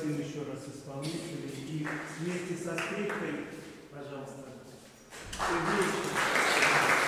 пригласим еще раз исполнителей и вместе со скрипкой, пожалуйста, Сергей.